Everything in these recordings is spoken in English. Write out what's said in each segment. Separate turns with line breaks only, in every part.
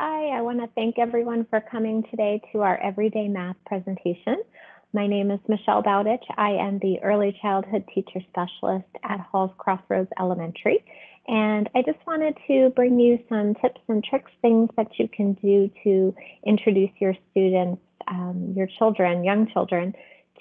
Hi, I want to thank everyone for coming today to our Everyday Math presentation. My name is Michelle Bowditch. I am the Early Childhood Teacher Specialist at Halls Crossroads Elementary. And I just wanted to bring you some tips and tricks, things that you can do to introduce your students, um, your children, young children,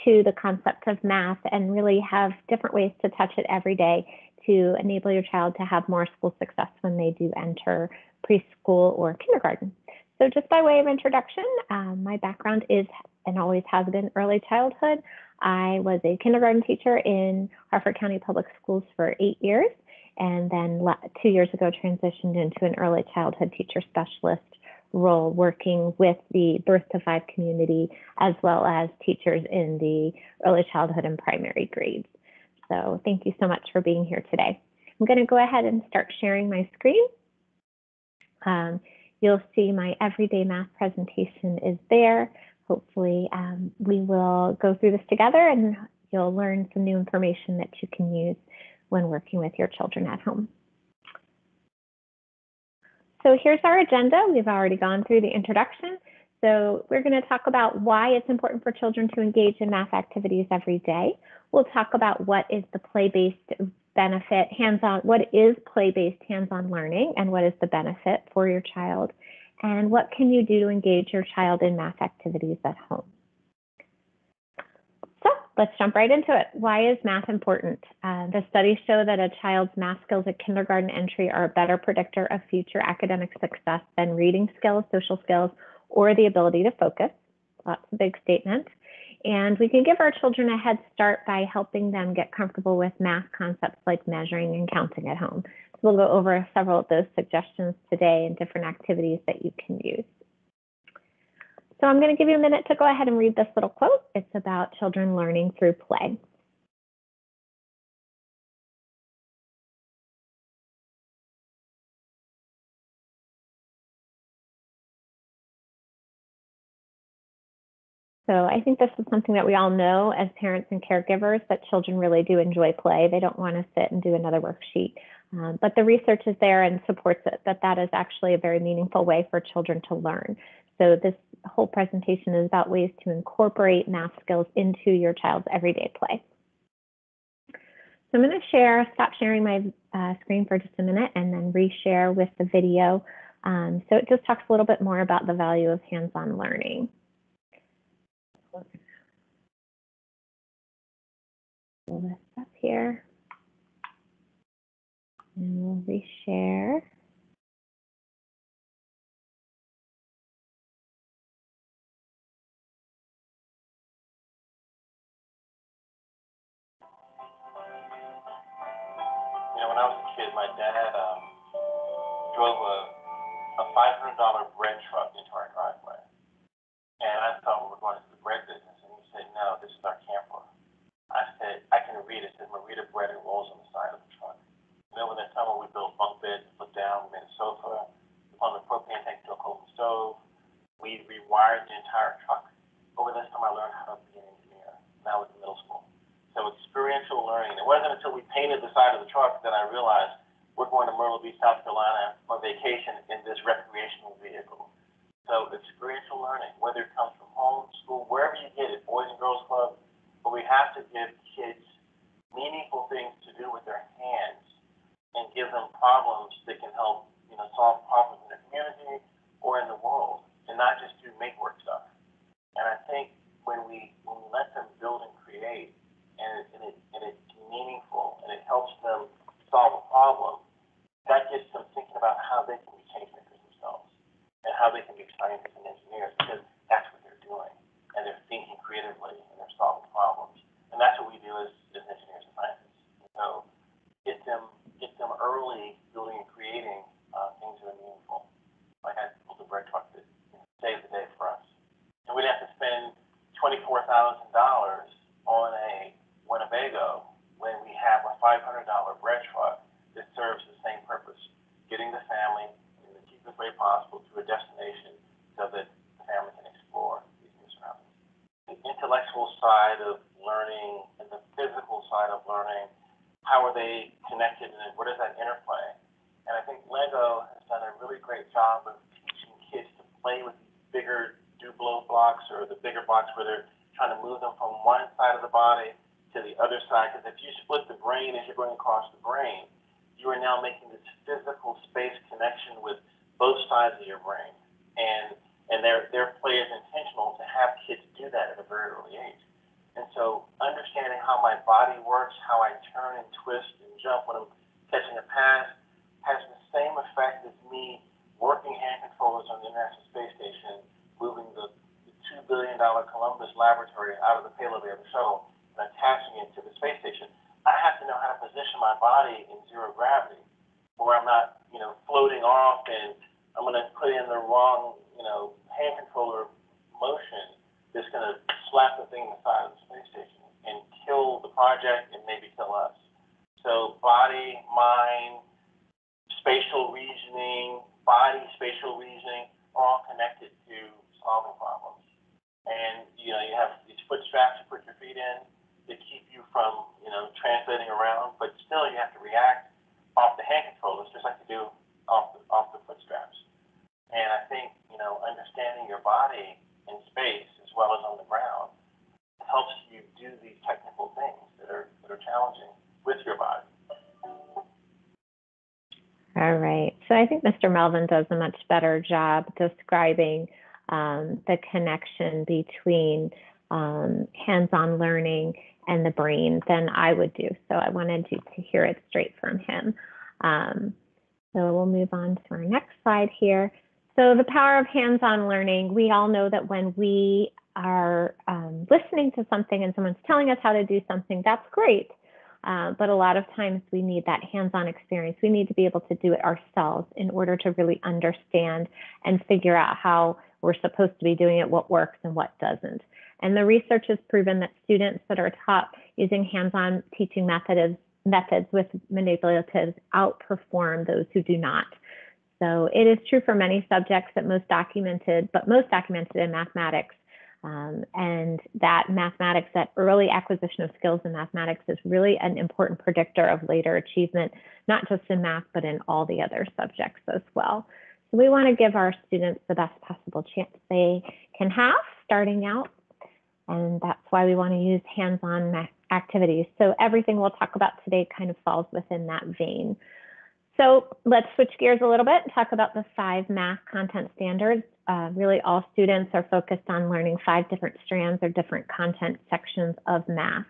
to the concept of math and really have different ways to touch it every day to enable your child to have more school success when they do enter preschool or kindergarten. So just by way of introduction, um, my background is and always has been early childhood. I was a kindergarten teacher in Harford County Public Schools for eight years, and then two years ago transitioned into an early childhood teacher specialist role working with the birth to five community as well as teachers in the early childhood and primary grades. So thank you so much for being here today. I'm going to go ahead and start sharing my screen. Um, you'll see my everyday math presentation is there. Hopefully um, we will go through this together and you'll learn some new information that you can use when working with your children at home. So here's our agenda. We've already gone through the introduction. So we're going to talk about why it's important for children to engage in math activities every day. We'll talk about what is the play-based benefit, hands-on, what is play-based hands-on learning and what is the benefit for your child and what can you do to engage your child in math activities at home. So let's jump right into it. Why is math important? Uh, the studies show that a child's math skills at kindergarten entry are a better predictor of future academic success than reading skills, social skills, or the ability to focus. That's a big statement. And we can give our children a head start by helping them get comfortable with math concepts like measuring and counting at home. So we'll go over several of those suggestions today and different activities that you can use. So I'm going to give you a minute to go ahead and read this little quote. It's about children learning through play. So I think this is something that we all know as parents and caregivers that children really do enjoy play. They don't want to sit and do another worksheet. Um, but the research is there and supports it that that is actually a very meaningful way for children to learn. So this whole presentation is about ways to incorporate math skills into your child's everyday play. So I'm going to share, stop sharing my uh, screen for just a minute and then reshare with the video. Um, so it just talks a little bit more about the value of hands-on learning. Pull this up here. And we'll reshare.
You know, when I was a kid, my dad um, drove a, a $500 bread truck into our driveway. And I thought we were going to the bread business. And he said, no, this is our camper. I said, I can read bread and rolls on the side of the truck. And over that summer, we built bunk beds, put down, we made a sofa, on the propane tank to a coal stove. We rewired the entire truck. Over this time, I learned how to be an engineer. Now in middle school. So experiential learning. It wasn't until we painted the side of the truck that I realized we're going to Myrtle Beach, South Carolina on vacation in this recreational vehicle. So experiential learning, whether it comes from home, school, wherever you get it, Boys and Girls Club, but we have to give kids meaningful things to do with their hands and give them problems that can help, you know, solve problems in their community or in the world, and not just do make work stuff. And I think when we when we let them build and create, and, and it and it's meaningful and it helps them solve a problem, that gets them thinking about how they can be change makers themselves and how they can be scientists and engineers because that's what they're doing and they're thinking creatively and they're solving problems. And that's what we do as, as engineers and scientists. So get them get them early building and creating uh, things that are meaningful. Like I built a bread truck that you know, saved the day for us. And we'd have to spend twenty four thousand dollars on a Winnebago when we have a five hundred dollar bread truck that serves the same purpose, getting the family in the cheapest way possible to a destination so that the family can explore the intellectual side of learning and the physical side of learning, how are they connected and what is that interplay? And I think Lego has done a really great job of teaching play with bigger Duplo blocks or the bigger blocks where they're trying to move them from one side of the body to the other side. Because if you split the brain as you're going across the brain, you are now making this physical space connection with both sides of your brain. And and their their play is intentional to have kids do that at a very early age. And so understanding how my body works, how I turn and twist and jump when I'm catching a pass, has the same effect as me working hand controllers on the International Space Station, moving the, $2 billion Columbus laboratory out of the payload of the shuttle and attaching it to the space station. I have to know how to position my body in zero gravity where I'm not, you know, floating off and I'm going to put in the wrong, you know, hand controller motion that's going to slap the thing in the side of the space station and kill the project and maybe kill us. So body, mind, spatial reasoning, body spatial reasoning are all connected to solving problems. And you know, you have these foot straps you put your feet in to keep you from, you know, translating around, but still you have to react off the hand controllers just like you do off the off the foot straps. And I think, you know, understanding your body in space as well as on the ground helps you do these technical things that are that are challenging with your body.
All right. So I think Mr. Melvin does a much better job describing um, the connection between um, hands-on learning and the brain than I would do. So I wanted you to hear it straight from him. Um, so we'll move on to our next slide here. So the power of hands-on learning, we all know that when we are um, listening to something and someone's telling us how to do something, that's great. Uh, but a lot of times we need that hands-on experience. We need to be able to do it ourselves in order to really understand and figure out how we're supposed to be doing it, what works and what doesn't. And the research has proven that students that are taught using hands-on teaching methods, methods with manipulatives outperform those who do not. So it is true for many subjects that most documented, but most documented in mathematics, um, and that mathematics, that early acquisition of skills in mathematics is really an important predictor of later achievement, not just in math, but in all the other subjects as well. So we want to give our students the best possible chance they can have starting out. And that's why we want to use hands-on activities. So everything we'll talk about today kind of falls within that vein. So let's switch gears a little bit and talk about the five math content standards. Uh, really all students are focused on learning five different strands or different content sections of math.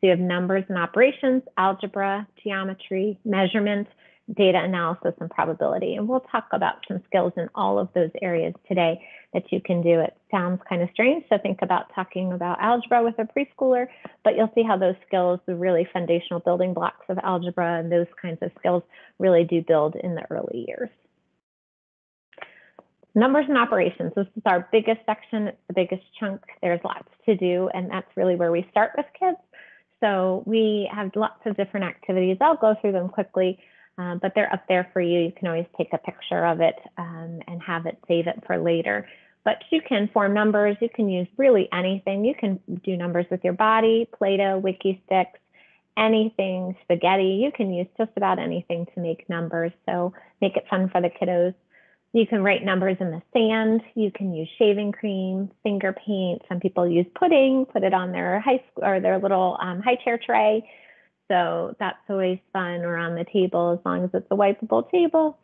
So you have numbers and operations, algebra, geometry, measurement, data analysis, and probability. And we'll talk about some skills in all of those areas today that you can do. It sounds kind of strange to think about talking about algebra with a preschooler, but you'll see how those skills, the really foundational building blocks of algebra and those kinds of skills really do build in the early years. Numbers and operations, this is our biggest section, it's the biggest chunk. There's lots to do, and that's really where we start with kids. So we have lots of different activities. I'll go through them quickly, um, but they're up there for you. You can always take a picture of it um, and have it, save it for later. But you can form numbers. You can use really anything. You can do numbers with your body, Play-Doh, Wikki Stix, anything, spaghetti. You can use just about anything to make numbers. So make it fun for the kiddos. You can write numbers in the sand. You can use shaving cream, finger paint. Some people use pudding, put it on their high school or their little um, high chair tray. So that's always fun around the table as long as it's a wipeable table.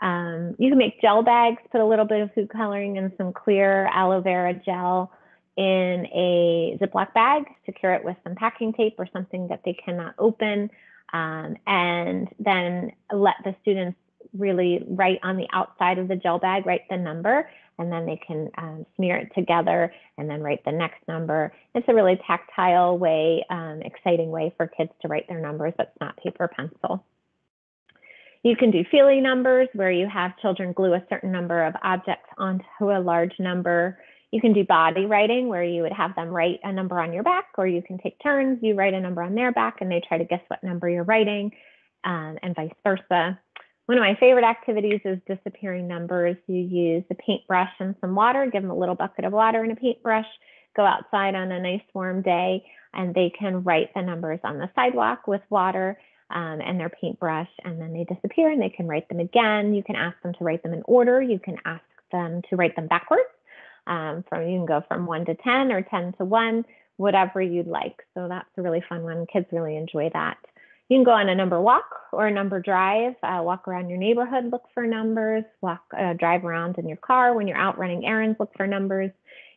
Um, you can make gel bags, put a little bit of food coloring and some clear aloe vera gel in a Ziploc bag, secure it with some packing tape or something that they cannot open, um, and then let the students really write on the outside of the gel bag, write the number, and then they can um, smear it together and then write the next number. It's a really tactile way, um, exciting way for kids to write their numbers that's not paper pencil. You can do feeling numbers where you have children glue a certain number of objects onto a large number. You can do body writing where you would have them write a number on your back, or you can take turns. You write a number on their back and they try to guess what number you're writing, um, and vice versa. One of my favorite activities is disappearing numbers. You use a paintbrush and some water, give them a little bucket of water and a paintbrush, go outside on a nice warm day, and they can write the numbers on the sidewalk with water um, and their paintbrush, and then they disappear and they can write them again. You can ask them to write them in order. You can ask them to write them backwards. Um, from you can go from one to 10 or 10 to one, whatever you'd like. So that's a really fun one. Kids really enjoy that. You can go on a number walk or a number drive, uh, walk around your neighborhood, look for numbers, walk, uh, drive around in your car. When you're out running errands, look for numbers.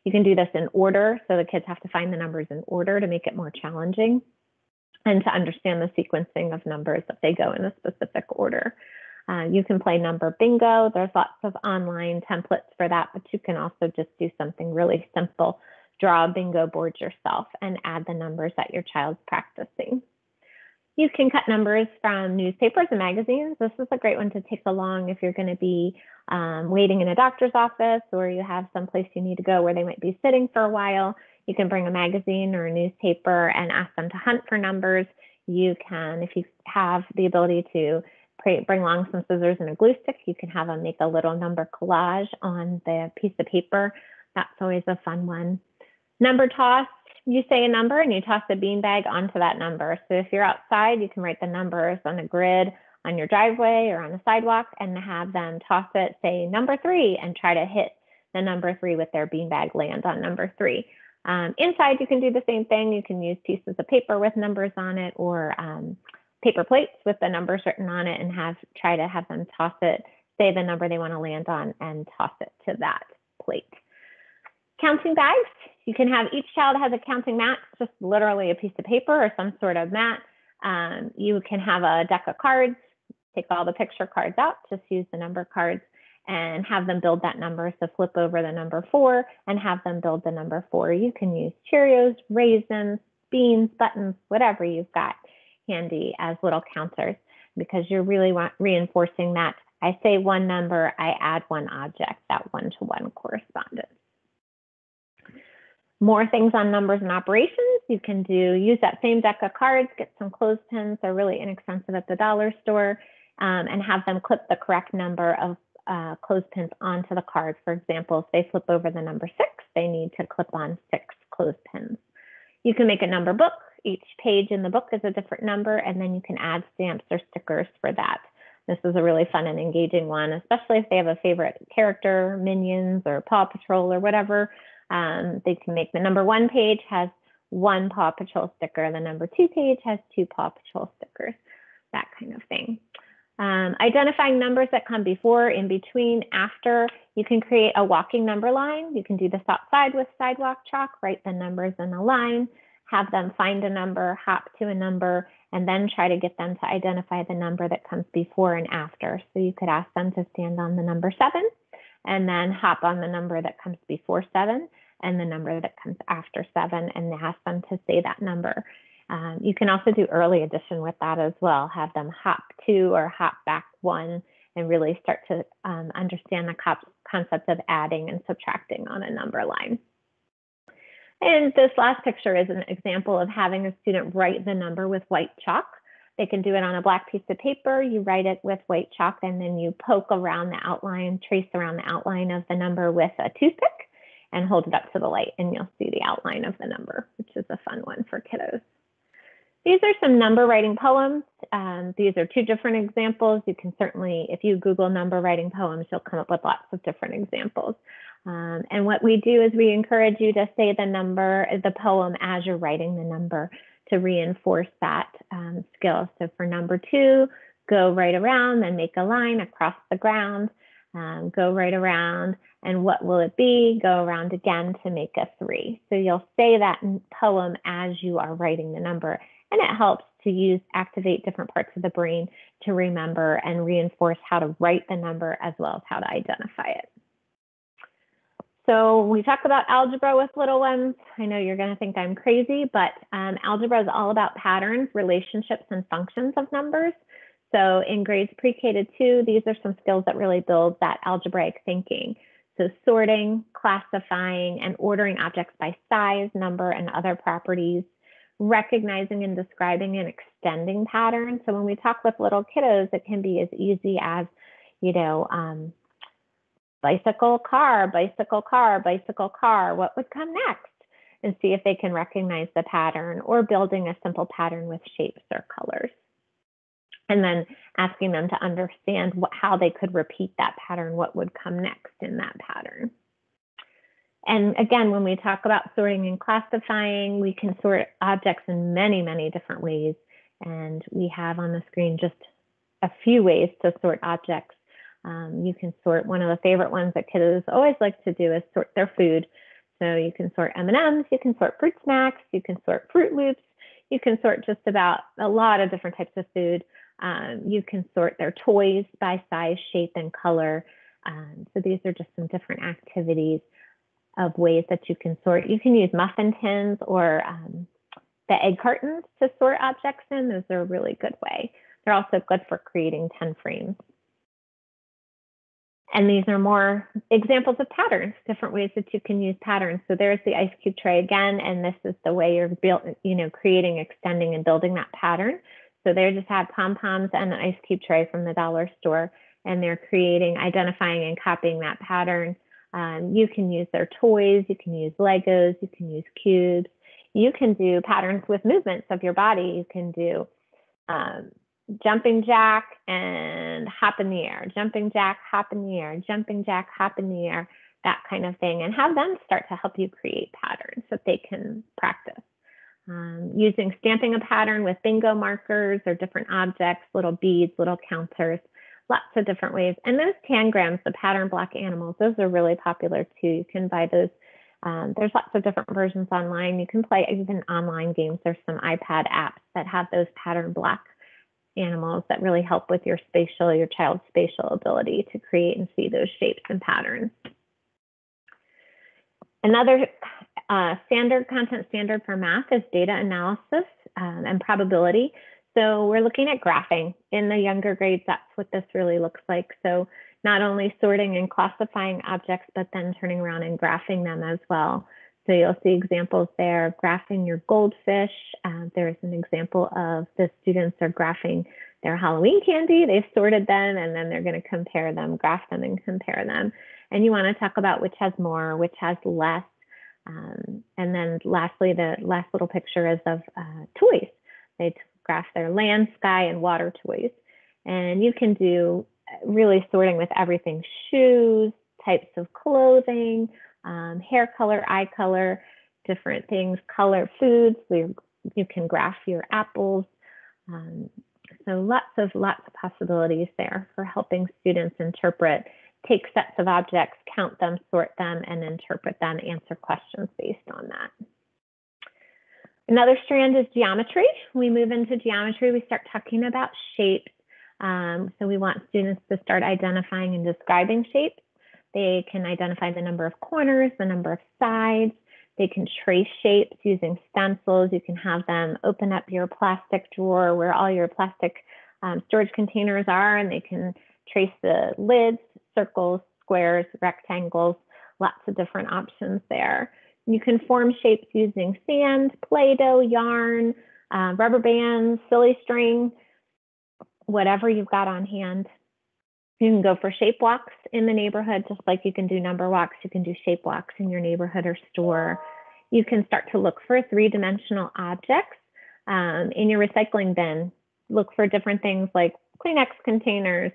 You can do this in order, so the kids have to find the numbers in order to make it more challenging and to understand the sequencing of numbers if they go in a specific order. Uh, you can play number bingo. There's lots of online templates for that, but you can also just do something really simple. Draw a bingo board yourself and add the numbers that your child's practicing. You can cut numbers from newspapers and magazines. This is a great one to take along if you're going to be um, waiting in a doctor's office or you have some place you need to go where they might be sitting for a while. You can bring a magazine or a newspaper and ask them to hunt for numbers. You can, if you have the ability to bring along some scissors and a glue stick, you can have them make a little number collage on the piece of paper. That's always a fun one. Number toss, you say a number and you toss a beanbag onto that number. So if you're outside, you can write the numbers on a grid on your driveway or on the sidewalk and have them toss it, say number three, and try to hit the number three with their beanbag land on number three. Um, inside, you can do the same thing. You can use pieces of paper with numbers on it or um, paper plates with the numbers written on it and have try to have them toss it, say the number they want to land on and toss it to that plate. Counting bags, you can have each child has a counting mat, just literally a piece of paper or some sort of mat. Um, you can have a deck of cards, take all the picture cards out, just use the number cards and have them build that number. So flip over the number four and have them build the number four. You can use Cheerios, raisins, beans, buttons, whatever you've got handy as little counters because you're really reinforcing that I say one number, I add one object, that one to one correspondence more things on numbers and operations, you can do use that same deck of cards, get some clothespins. They're really inexpensive at the dollar store, um, and have them clip the correct number of uh, clothespins onto the card. For example, if they flip over the number six, they need to clip on six clothespins. You can make a number book. Each page in the book is a different number, and then you can add stamps or stickers for that. This is a really fun and engaging one, especially if they have a favorite character, Minions or Paw Patrol or whatever. Um, they can make the number one page has one Paw Patrol sticker, the number two page has two Paw Patrol stickers, that kind of thing. Um, identifying numbers that come before, in between, after, you can create a walking number line. You can do this outside with sidewalk chalk, write the numbers in a line, have them find a number, hop to a number, and then try to get them to identify the number that comes before and after. So you could ask them to stand on the number seven and then hop on the number that comes before seven and the number that comes after seven and ask them to say that number. Um, you can also do early addition with that as well. Have them hop two or hop back one and really start to um, understand the concept of adding and subtracting on a number line. And this last picture is an example of having a student write the number with white chalk. They can do it on a black piece of paper. You write it with white chalk and then you poke around the outline, trace around the outline of the number with a toothpick and hold it up to the light and you'll see the outline of the number, which is a fun one for kiddos. These are some number writing poems. Um, these are two different examples. You can certainly, if you Google number writing poems, you'll come up with lots of different examples. Um, and what we do is we encourage you to say the number, the poem as you're writing the number to reinforce that um, skill. So for number two, go right around and make a line across the ground. Um, go right around and what will it be? Go around again to make a three. So you'll say that poem as you are writing the number and it helps to use activate different parts of the brain to remember and reinforce how to write the number as well as how to identify it. So we talk about algebra with little ones. I know you're going to think I'm crazy, but um, algebra is all about patterns, relationships, and functions of numbers. So in grades pre-K to two, these are some skills that really build that algebraic thinking. So sorting, classifying, and ordering objects by size, number, and other properties, recognizing and describing and extending patterns. So when we talk with little kiddos, it can be as easy as, you know, um, bicycle, car, bicycle, car, bicycle, car. What would come next? And see if they can recognize the pattern or building a simple pattern with shapes or colors. and then asking them to understand what, how they could repeat that pattern, what would come next in that pattern. And again, when we talk about sorting and classifying, we can sort objects in many, many different ways. And we have on the screen just a few ways to sort objects. Um, you can sort, one of the favorite ones that kids always like to do is sort their food. So you can sort M&Ms, you can sort fruit snacks, you can sort Froot Loops, you can sort just about a lot of different types of food. Um, you can sort their toys by size, shape, and color. Um, so these are just some different activities of ways that you can sort. You can use muffin tins or um, the egg cartons to sort objects in. Those are a really good way. They're also good for creating 10 frames. And these are more examples of patterns, different ways that you can use patterns. So there's the ice cube tray again, and this is the way you're built, you know, creating, extending, and building that pattern. So they just had pom-poms and an ice cube tray from the dollar store, and they're creating, identifying, and copying that pattern. Um, you can use their toys, you can use Legos, you can use cubes. You can do patterns with movements of your body. You can do um, jumping jack and hop in the air, jumping jack, hop in the air, jumping jack, hop in the air, that kind of thing, and have them start to help you create patterns that they can practice. Um, using stamping a pattern with bingo markers or different objects, little beads, little counters, lots of different ways. And those tangrams, the pattern block animals, those are really popular too. You can buy those. Um, there's lots of different versions online. You can play even online games. There's some iPad apps that have those pattern block animals that really help with your spatial, your child's spatial ability to create and see those shapes and patterns. Another uh, standard content standard for math is data analysis um, and probability. So we're looking at graphing in the younger grades. That's what this really looks like. So not only sorting and classifying objects, but then turning around and graphing them as well. So you'll see examples there of graphing your goldfish. Uh, there's an example of the students are graphing their Halloween candy. They've sorted them and then they're going to compare them, graph them and compare them. And you want to talk about which has more, which has less. Um, and then lastly, the last little picture is of uh, toys. They graph their land, sky, and water toys. And you can do uh, really sorting with everything shoes, types of clothing, um, hair color, eye color, different things, color foods. So you can graph your apples. Um, so lots of lots of possibilities there for helping students interpret, take sets of objects, count them, sort them, and interpret them, answer questions based on that. Another strand is geometry. We move into geometry, we start talking about shapes. Um, so we want students to start identifying and describing shapes. They can identify the number of corners, the number of sides. They can trace shapes using stencils. You can have them open up your plastic drawer where all your plastic um, storage containers are, and they can trace the lids, circles, squares, rectangles, lots of different options there. You can form shapes using sand, Play-Doh, yarn, uh, rubber bands, silly string, whatever you've got on hand. You can go for shape walks in the neighborhood, just like you can do number walks. You can do shape walks in your neighborhood or store. You can start to look for three-dimensional objects um, in your recycling bin. Look for different things like Kleenex containers,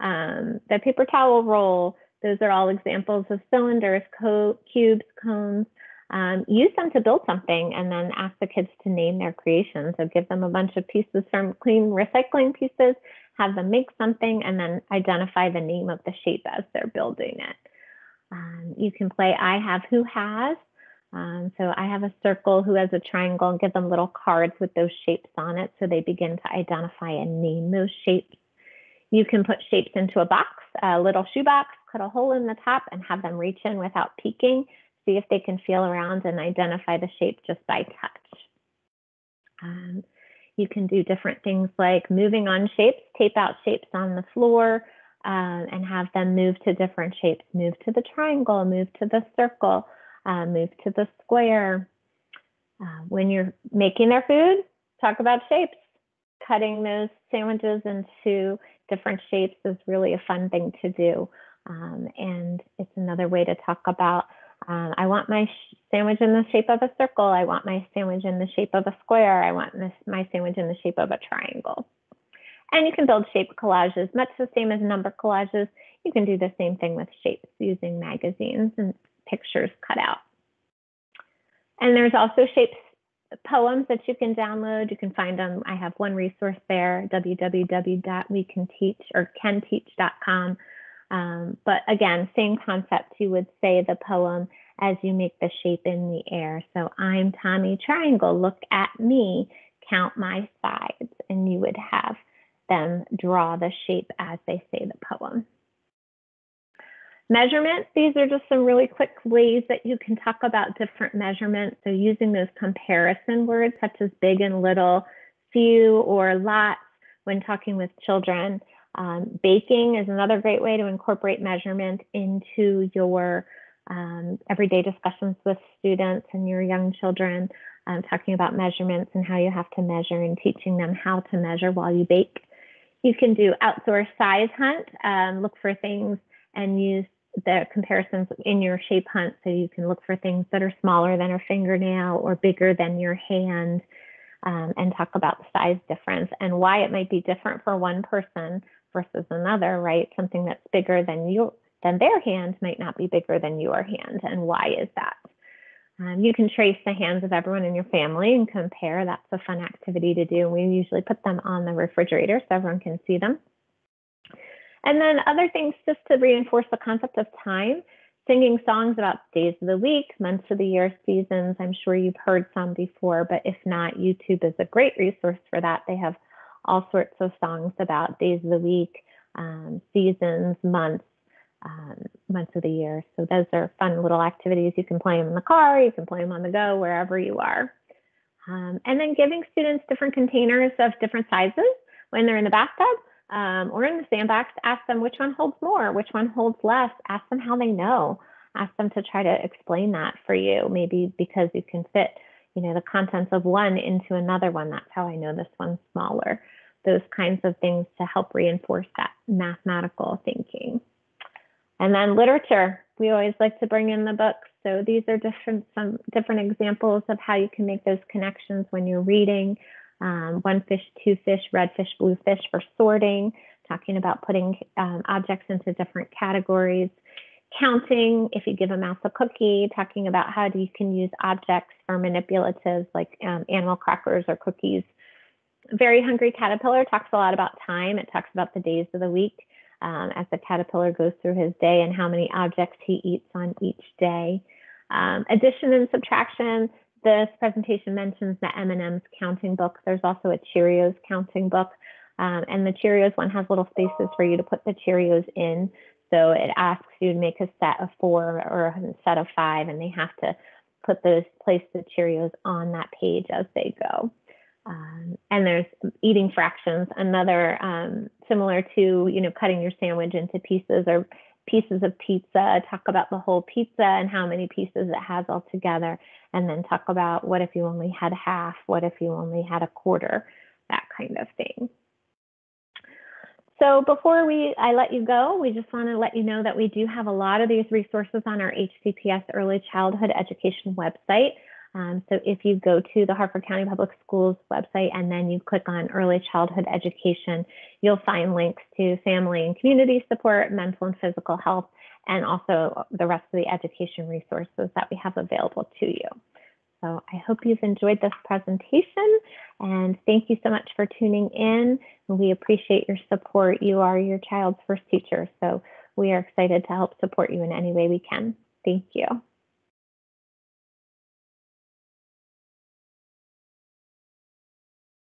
um, the paper towel roll. Those are all examples of cylinders, co cubes, cones, um, use them to build something and then ask the kids to name their creation. So give them a bunch of pieces from clean recycling pieces, have them make something, and then identify the name of the shape as they're building it. Um, you can play I have who has. Um, so I have a circle who has a triangle and give them little cards with those shapes on it so they begin to identify and name those shapes. You can put shapes into a box, a little shoebox, cut a hole in the top and have them reach in without peeking see if they can feel around and identify the shape just by touch. Um, you can do different things like moving on shapes, tape out shapes on the floor um, and have them move to different shapes. Move to the triangle, move to the circle, uh, move to the square. Uh, when you're making their food, talk about shapes. Cutting those sandwiches into different shapes is really a fun thing to do. Um, and it's another way to talk about um, I want my sandwich in the shape of a circle. I want my sandwich in the shape of a square. I want this, my sandwich in the shape of a triangle. And you can build shape collages, much the same as number collages. You can do the same thing with shapes using magazines and pictures cut out. And there's also shapes poems that you can download. You can find them. I have one resource there, www.wecanteach or canteach.com. Um, but again, same concept. You would say the poem as you make the shape in the air. So I'm Tommy Triangle. Look at me. Count my sides. And you would have them draw the shape as they say the poem. Measurement, these are just some really quick ways that you can talk about different measurements. So using those comparison words such as big and little, few or lots when talking with children. Um, baking is another great way to incorporate measurement into your um, everyday discussions with students and your young children, um, talking about measurements and how you have to measure and teaching them how to measure while you bake. You can do outdoor size hunt, um, look for things and use the comparisons in your shape hunt so you can look for things that are smaller than a fingernail or bigger than your hand um, and talk about the size difference and why it might be different for one person versus another right something that's bigger than you than their hand might not be bigger than your hand and why is that um, you can trace the hands of everyone in your family and compare that's a fun activity to do we usually put them on the refrigerator so everyone can see them and then other things just to reinforce the concept of time, singing songs about days of the week, months of the year, seasons. I'm sure you've heard some before, but if not, YouTube is a great resource for that. They have all sorts of songs about days of the week, um, seasons, months, um, months of the year. So those are fun little activities. You can play them in the car, you can play them on the go, wherever you are. Um, and then giving students different containers of different sizes when they're in the bathtub um, or in the sandbox, ask them which one holds more, which one holds less. Ask them how they know. Ask them to try to explain that for you, maybe because you can fit, you know, the contents of one into another one. That's how I know this one's smaller. Those kinds of things to help reinforce that mathematical thinking. And then literature. We always like to bring in the books. So these are different some different examples of how you can make those connections when you're reading um, one fish, two fish, red fish, blue fish for sorting, talking about putting um, objects into different categories, counting, if you give a mouse a cookie, talking about how you can use objects for manipulatives like um, animal crackers or cookies. Very Hungry Caterpillar talks a lot about time. It talks about the days of the week um, as the caterpillar goes through his day and how many objects he eats on each day. Um, addition and subtraction this presentation mentions the M&M's counting book. There's also a Cheerios counting book. Um, and the Cheerios one has little spaces for you to put the Cheerios in. So it asks you to make a set of four or a set of five, and they have to put those, place the Cheerios on that page as they go. Um, and there's eating fractions, another um, similar to, you know, cutting your sandwich into pieces or pieces of pizza, talk about the whole pizza and how many pieces it has altogether, and then talk about what if you only had half, what if you only had a quarter, that kind of thing. So before we I let you go, we just want to let you know that we do have a lot of these resources on our HCPS Early Childhood Education website. Um, so if you go to the Harford County Public Schools website and then you click on early childhood education, you'll find links to family and community support, mental and physical health, and also the rest of the education resources that we have available to you. So I hope you've enjoyed this presentation and thank you so much for tuning in. We appreciate your support. You are your child's first teacher, so we are excited to help support you in any way we can. Thank you.